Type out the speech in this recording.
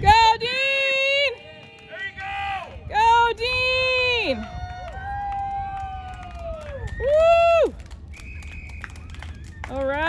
Go, Dean! There you go! Go, Dean! Woo! All right.